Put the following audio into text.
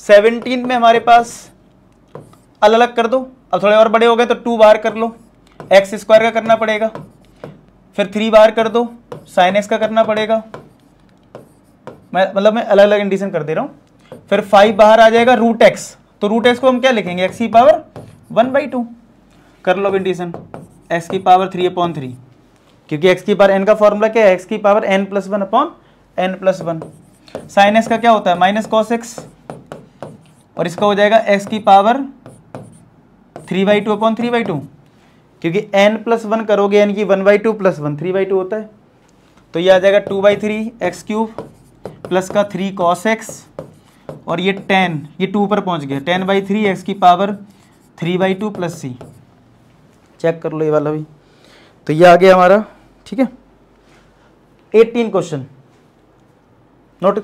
Seventeen में हमारे पास अलग अलग कर दो। अब थोड़े और बड़े हो गए तो टू बार कर लो। एक्स स्क्वायर का करना पड़ेगा। फिर थ्री बार कर दो। साइन एक्स का करना पड़ेगा। मैं मतलब मैं अलग अलग इंडिशन कर दे रहा हूँ। फिर फाइव बाहर आ जाएगा रूट एक्स तो रूट एक्स को हम क्या लिखेंगे? एक्स की पावर वन बाई टू कर लो इंडिशन एक्स की पावर थ्री अपॉन थ्री क्योंकि एक्स की पावर एन का फॉर्मूला क्या है? एक्स की power n plus one upon n plus one sine x का क्या होता है? माइनस कॉस एक्स और इसका हो जाएगा एक्स की power three by two upon three by two क्योंकि एन प्लस वन करोगे एन की one by two plus one three by two होता है। तो ये आ जाएगा two by three x cube plus का थ्री कॉस एक्स और ये टेन ये टू पर पहुँच गया। टेन बाई थ्री एक्स की power three by two plus c check कर लो ये वाला भी। तो ये आ गया हमारा, ठीक है? Eighteen question note